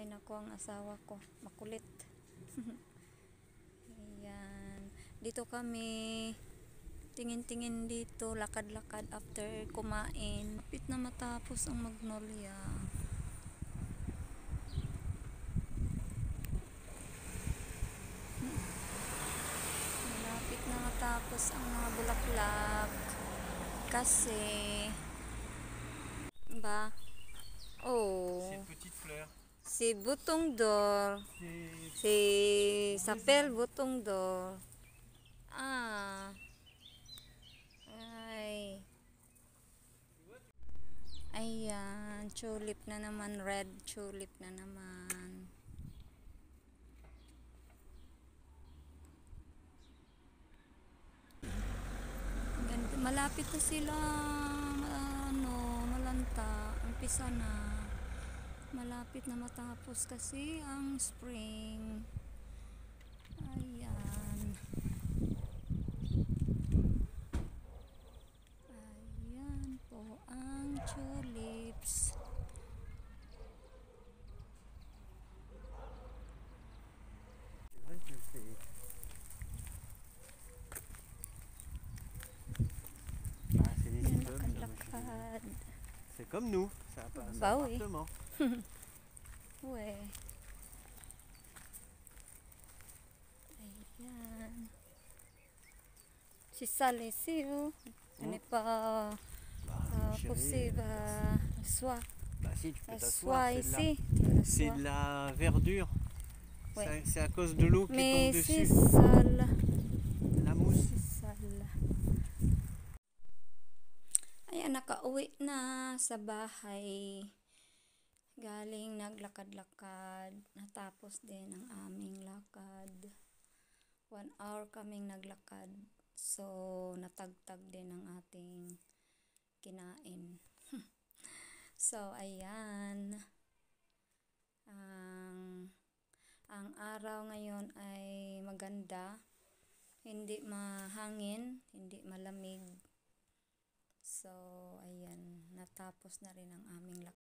Ay, naku ang asawa ko. Makulit. Ayan. Dito kami. Tingin-tingin dito. Lakad-lakad after kumain. Kapit na matapos ang magnolia. Malapit na matapos ang mga bulaklak. Kasi, ba? Si Butong Dor. Si Sapel Butong Dor. Ah. Ay. Ayan, tulip na naman, red tulip na naman. Ganda, malapit na sila ano, malanta, umpisa na. Malapit na matapos kasi ang spring. Ayan. Ayan po ang tulips. c'est. Ah, c'est comme nous, c'est un, pa- c'est un Bah oui. Uwe. Ayan. Si Sally, si. Ce Mm. n'est pas Bah, euh, possible à soi. Bah si, tu peux t'asseoir. c'est ici. C'est de la verdure. Ouais. C'est- C'est à cause de l'eau qui Mais tombe dessus. sale. La mousse. Si sale. Ayan, nakauwi na sa bahay. Galing naglakad-lakad. Natapos din ang aming lakad. One hour kaming naglakad. So, natagtag din ang ating kinain. so, ayan. Ang ang araw ngayon ay maganda. Hindi mahangin, hindi malamig. So, ayan, natapos na rin ang aming lakad.